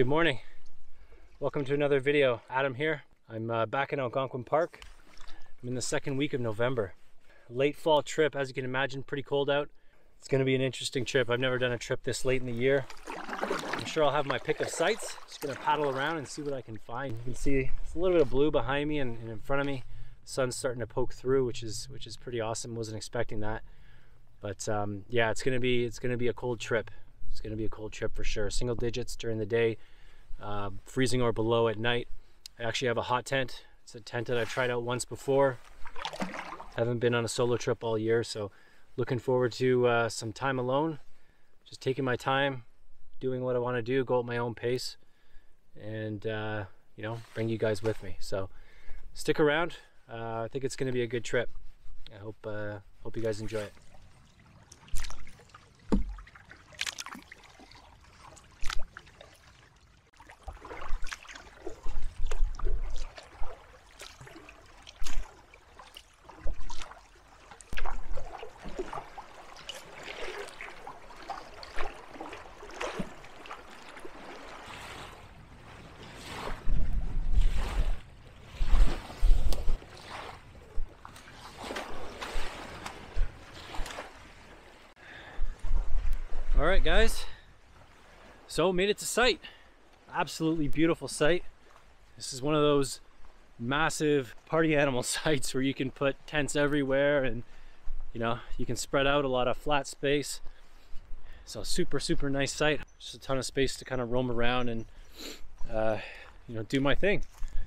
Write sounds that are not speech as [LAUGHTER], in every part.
Good morning. Welcome to another video. Adam here. I'm uh, back in Algonquin Park. I'm in the second week of November. Late fall trip, as you can imagine, pretty cold out. It's gonna be an interesting trip. I've never done a trip this late in the year. I'm sure I'll have my pick of sights. Just gonna paddle around and see what I can find. You can see it's a little bit of blue behind me and, and in front of me. sun's starting to poke through, which is which is pretty awesome. Wasn't expecting that. But um, yeah, it's gonna be it's gonna be a cold trip. It's going to be a cold trip for sure. Single digits during the day, uh, freezing or below at night. I actually have a hot tent. It's a tent that I've tried out once before. Haven't been on a solo trip all year, so looking forward to uh, some time alone. Just taking my time, doing what I want to do, go at my own pace, and uh, you know, bring you guys with me. So stick around. Uh, I think it's going to be a good trip. I hope uh, hope you guys enjoy it. Right, guys. So made it to site. Absolutely beautiful site. This is one of those massive party [LAUGHS] animal sites where you can put tents everywhere and you know you can spread out a lot of flat space. So super super nice site. Just a ton of space to kind of roam around and uh, you know do my thing.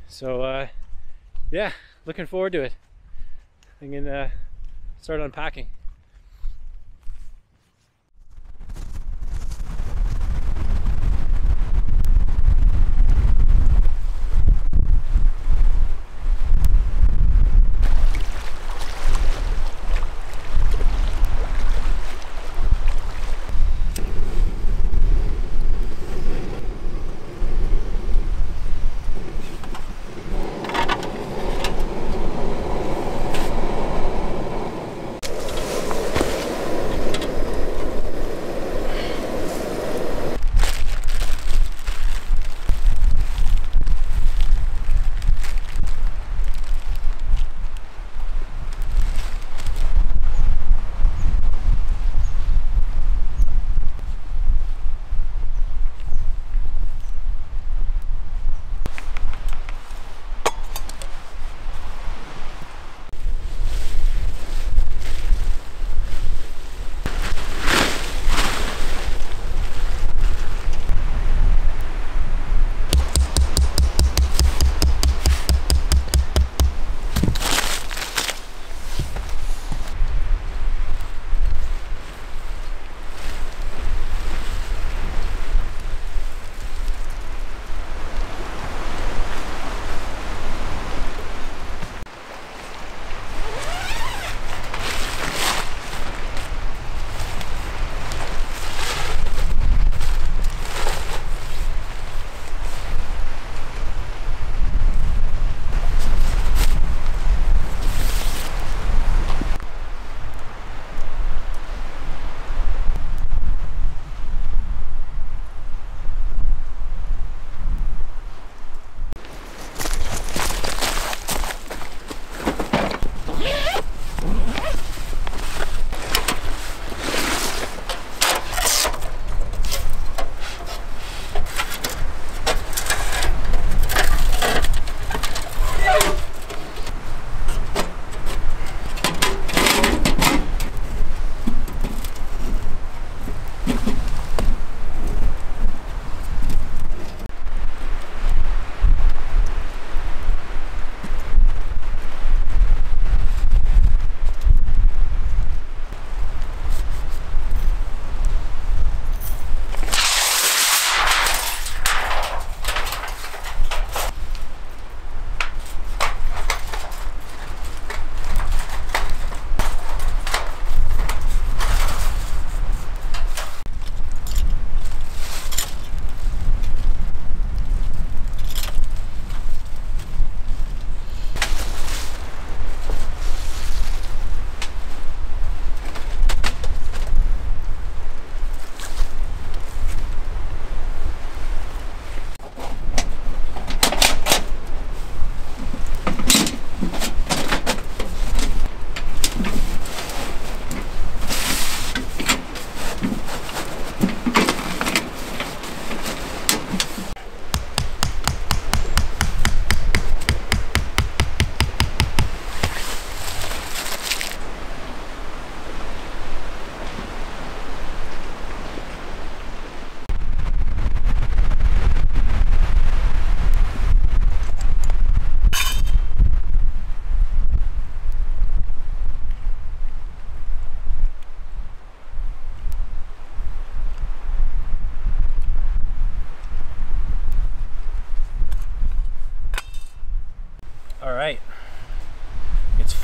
So uh, yeah, looking forward to it. I can uh, start unpacking.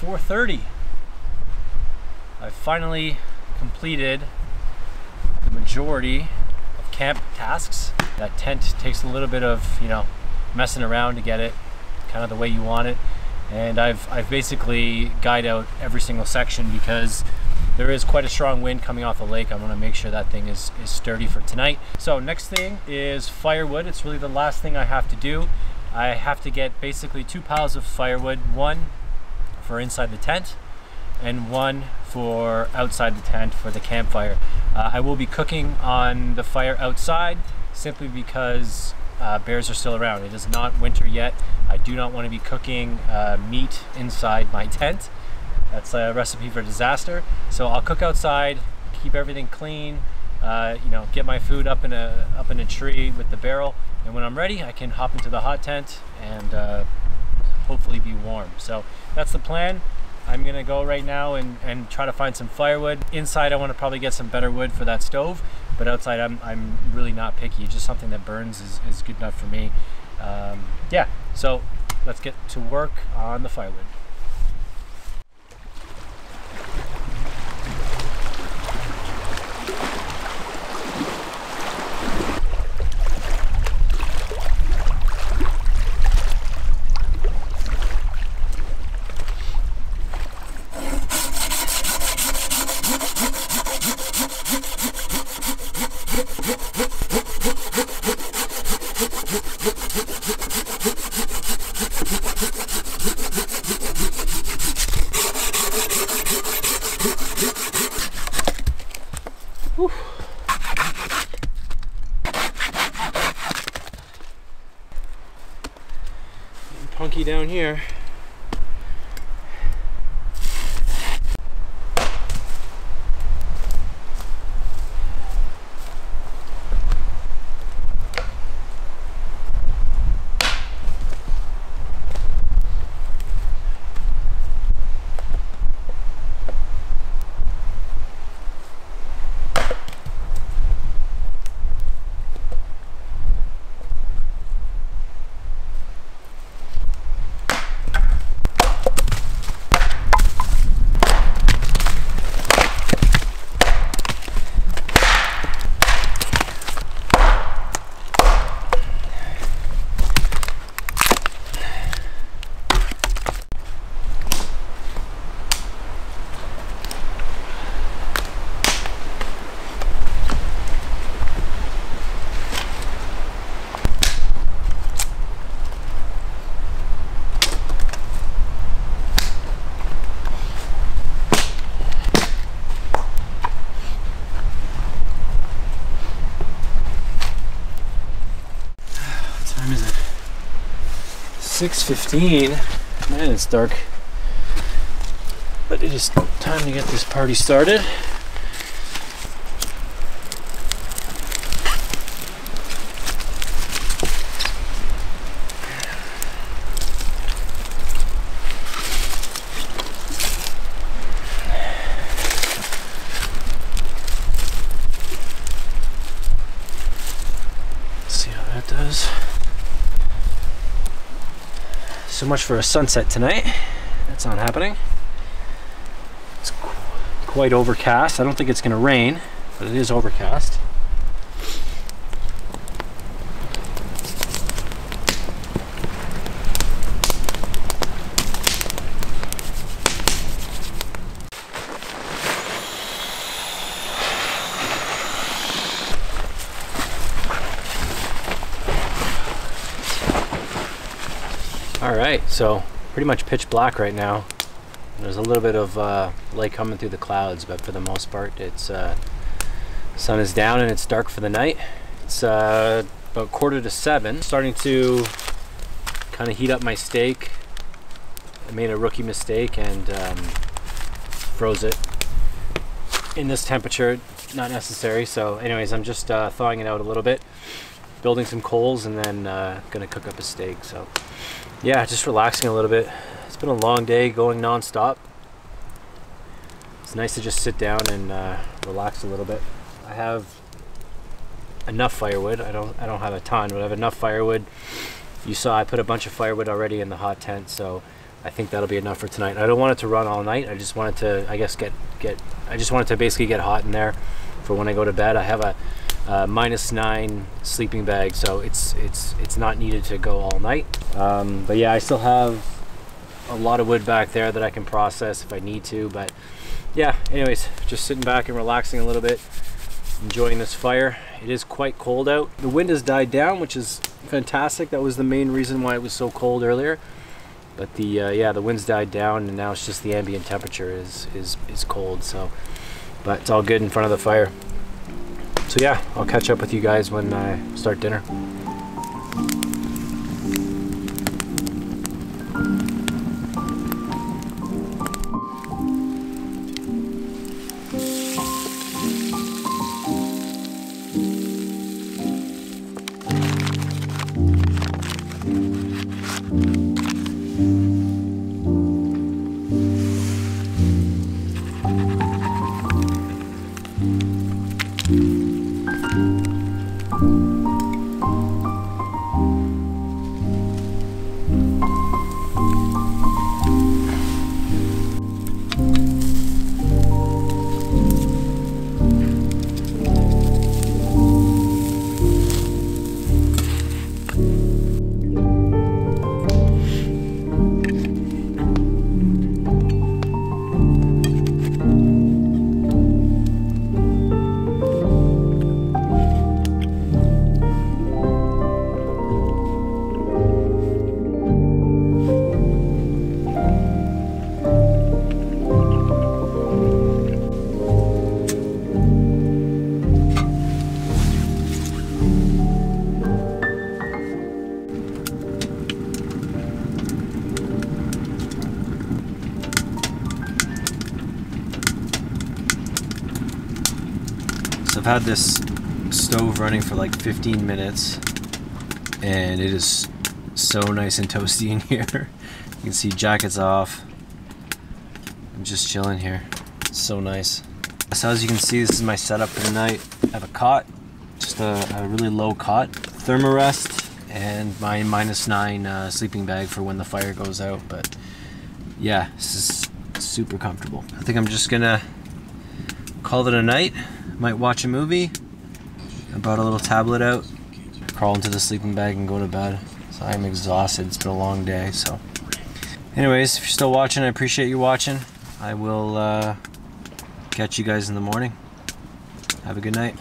4.30. I finally completed the majority of camp tasks. That tent takes a little bit of, you know, messing around to get it kind of the way you want it. And I've, I've basically guyed out every single section because there is quite a strong wind coming off the lake. I want to make sure that thing is, is sturdy for tonight. So next thing is firewood. It's really the last thing I have to do. I have to get basically two piles of firewood, one for inside the tent and one for outside the tent for the campfire. Uh, I will be cooking on the fire outside simply because uh, bears are still around. It is not winter yet. I do not want to be cooking uh, meat inside my [LAUGHS] tent. That's a recipe for disaster. So I'll cook outside, keep everything clean, uh, you know, get my food up in a up in a tree with the barrel, and when I'm ready, I can hop into the hot tent and uh, hopefully be warm. So that's the plan. I'm gonna go right now and, and try to find some firewood. Inside, I want to probably get some better wood for that stove, but outside, I'm, I'm really not picky. Just something that burns is, is good enough for me. Um, yeah, so let's get to work on the firewood. Punky down here. time is it? 6.15. Man, it's dark. But it is time to get this party started. see how that does. So much for a sunset tonight. That's not happening. It's qu quite overcast. I don't think it's going to rain, but it is overcast. All right, so pretty much pitch black right now. There's a little bit of uh, light coming through the clouds, but for the most part, it's uh, sun is down and it's dark for the night. It's uh, about quarter to seven. Starting to kind of heat up my steak. I made a rookie mistake and um, froze it in this temperature. Not necessary. So, anyways, I'm just uh, thawing it out a little bit, building some coals, and then uh, gonna cook up a steak. So yeah, just relaxing a little bit. It's been a long day going non-stop. It's nice to just sit down and uh, relax a little bit. I have enough firewood. I don't I don't have a ton, but I have enough firewood. You saw I put a bunch of firewood already in the hot tent, so I think that'll be enough for tonight. I don't want it to run all night. I just want it to, I guess, get get. I just want it to basically get hot in there for when I go to bed. I have a uh, minus nine sleeping bag, so it's it's it's not needed to go all night. Um, but yeah, I still have a lot of wood back there that I can process if I need to. But yeah, anyways, just sitting back and relaxing a little bit, enjoying this fire. It is quite cold out. The wind has died down, which is fantastic. That was the main reason why it was so cold earlier. But the uh, yeah, the wind's died down, and now it's just the ambient temperature is is is cold. So, but it's all good in front of the fire. So yeah, I'll catch up with you guys when I start dinner. Had this stove running for like 15 minutes and it is so nice and toasty in [LAUGHS] here. you can see jackets off. I'm just chilling here. It's so nice. So as you can see, this is my setup for the night. I have a cot, just a, a really low cot, thermarest, and my minus nine uh, sleeping bag for when the fire goes out. But yeah, this is super comfortable. I think I'm just gonna call it a night. Might watch a movie. I brought a little tablet out, crawl into the sleeping bag and go to bed. So I'm exhausted. It's been a long day. So, anyways, if you're still watching, I appreciate you watching. I will uh, catch you guys in the morning. Have a good night.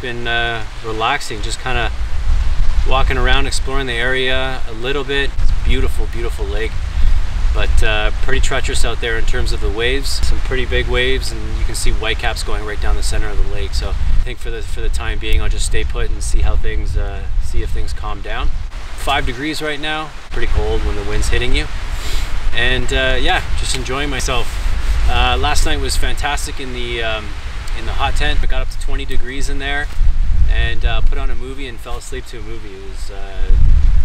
Been uh, relaxing, just kind of walking around, exploring the area a little bit. It's beautiful, beautiful lake, but uh, pretty treacherous out there in terms of the waves. Some pretty big waves, and you can see whitecaps going right down the center of the lake. So I think for the for the time being, I'll just stay put and see how things, uh, see if things calm down. Five degrees right now, pretty cold when the wind's hitting you, and uh, yeah, just enjoying myself. Uh, last night was fantastic in the um, in the hot tent. I got up to 20 degrees in there and uh, put on a movie and fell asleep to a movie. It was uh,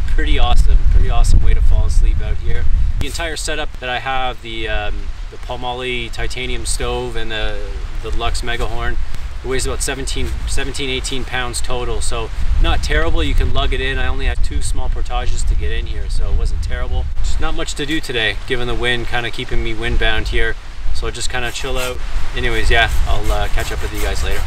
pretty awesome, pretty awesome way to fall asleep out here. The entire setup that I have, the um, the Pomoly titanium stove and the, the Luxe Megahorn, it weighs about 17, 17, 18 pounds total. So not terrible, you can lug it in. I only had two small portages to get in here, so it wasn't terrible. Just not much to do today, given the wind kind of keeping me windbound here. So just kind of chill out. Anyways, yeah, I'll uh, catch up with you guys later.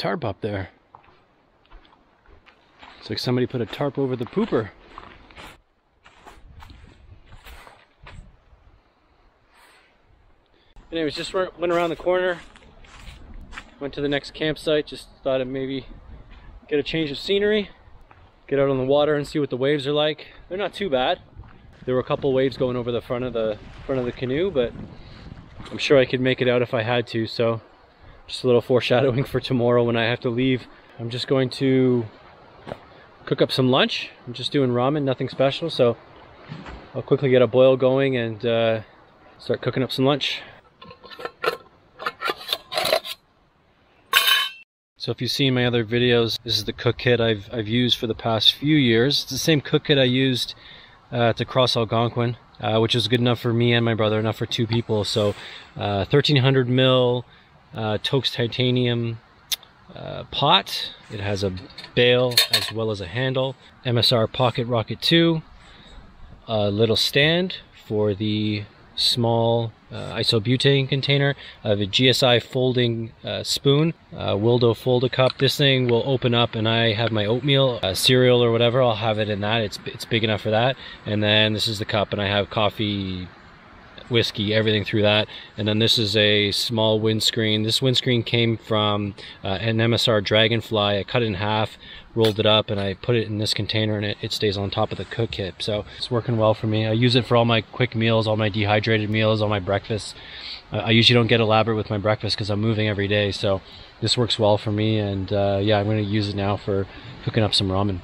Tarp up there. It's like somebody put a tarp over the pooper. Anyways, just went around the corner, went to the next campsite, just thought I'd maybe get a change of scenery, get out on the water and see what the waves are like. They're not too bad. There were a couple waves going over the front of the front of the canoe, but I'm sure I could make it out if I had to, so just a little foreshadowing for tomorrow when I have to leave. I'm just going to cook up some lunch. I'm just doing ramen, nothing special. So I'll quickly get a boil going and uh, start cooking up some lunch. So if you've seen my other videos, this is the cook kit I've, I've used for the past few years. It's the same cook kit I used uh, to cross Algonquin, uh, which was good enough for me and my brother, enough for two people. So uh, 1300 mil uh, Toaks titanium uh, pot. It has a bail as well as a handle. MSR Pocket Rocket 2. A little stand for the small uh, isobutane container. I have a GSI folding uh, spoon, uh, Wildo Fold a Cup. This thing will open up and I have my oatmeal, uh, cereal or whatever, I'll have it in that. It's, it's big enough for that. And then this is the cup and I have coffee, whiskey, everything through that. And then this is a small windscreen. This windscreen came from uh, an MSR Dragonfly. I cut it in half, rolled it up, and I put it in this container and it, it stays on top of the cook kit. So it's working well for me. I use it for all my quick meals, all my dehydrated meals, all my breakfasts. I usually don't get elaborate with my breakfast because I'm moving every day. So this works well for me. And uh, yeah, I'm going to use it now for cooking up some ramen.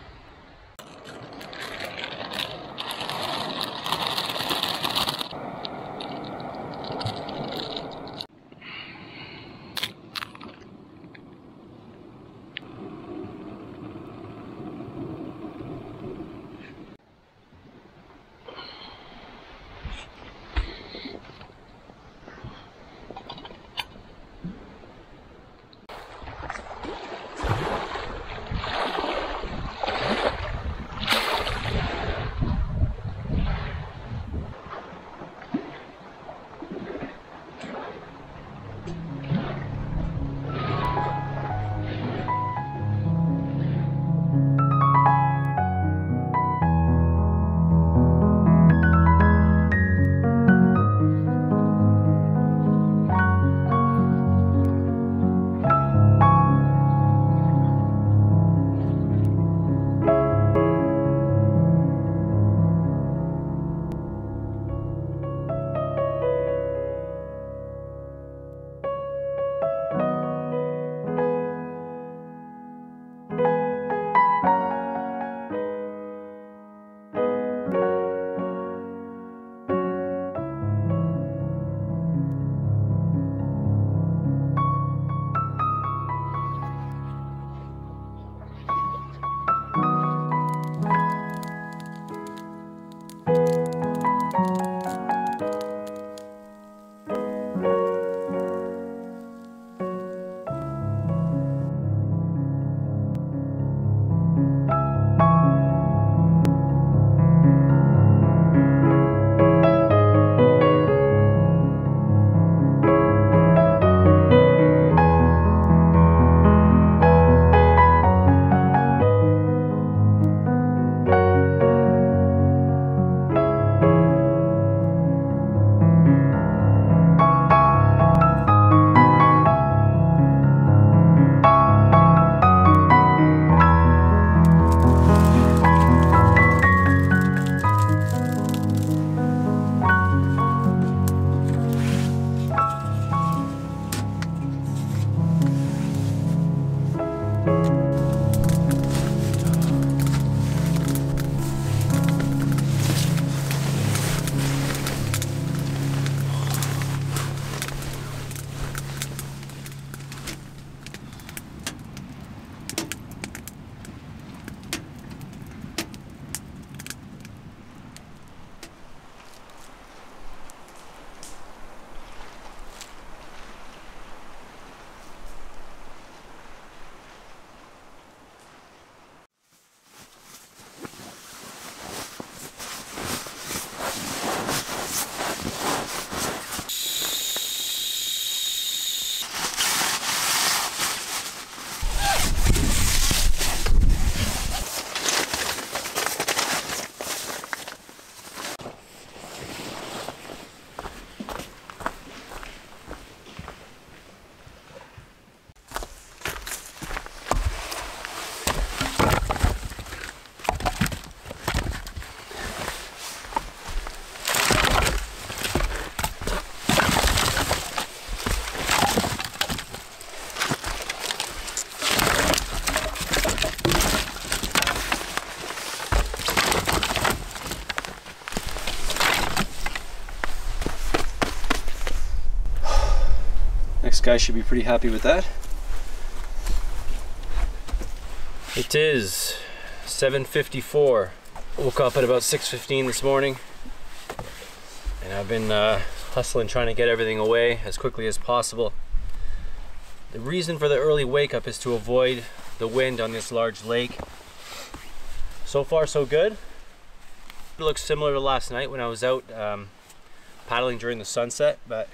Guy should be pretty happy with that. It is 7.54. Woke up at about 6.15 this morning. And I've been uh, hustling trying to get everything away as quickly as possible. The reason for the early wake up is to avoid the wind on this large lake. So far so good. It looks similar to last night when I was out um, paddling during the sunset, but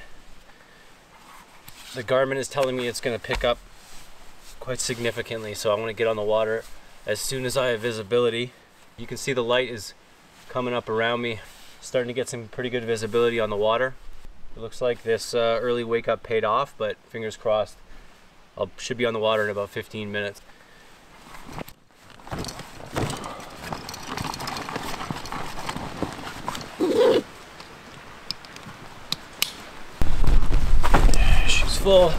the Garmin is telling me it's going to pick up quite significantly, so I want to get on the water as soon as I have visibility. You can see the light is coming up around me, starting to get some pretty good visibility on the water. It looks like this uh, early wake up paid off, but fingers crossed. I should be on the water in about 15 minutes. She's full.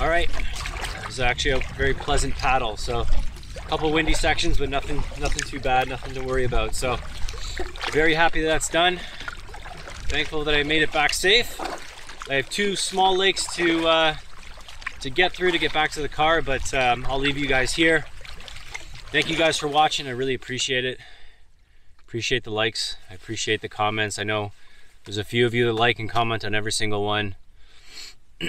All right, it was actually a very pleasant paddle. So a couple windy sections, but nothing, nothing too bad, nothing to worry about. So very happy that that's done. Thankful that I made it back safe. I have two small lakes to uh, to get through to get back to the car, but um, I'll leave you guys here. Thank you guys for watching. I really appreciate it. Appreciate the likes. I appreciate the comments. I know there's a few of you that like and comment on every single one.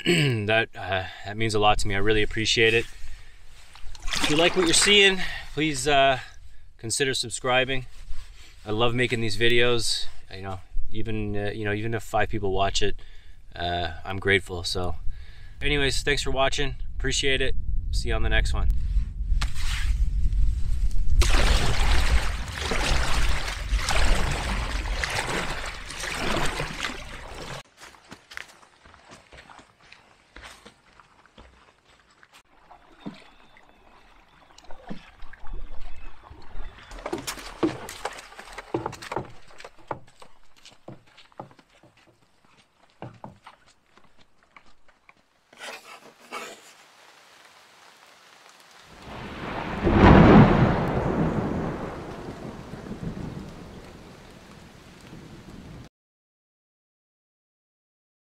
[CLEARS THROAT] that uh, that means a lot to me. I really appreciate it. If you like what you're seeing, please uh, consider subscribing. I love making these videos. You know, even uh, you know, even if five people watch it, uh, I'm grateful. So, anyways, thanks for watching. Appreciate it. See you on the next one.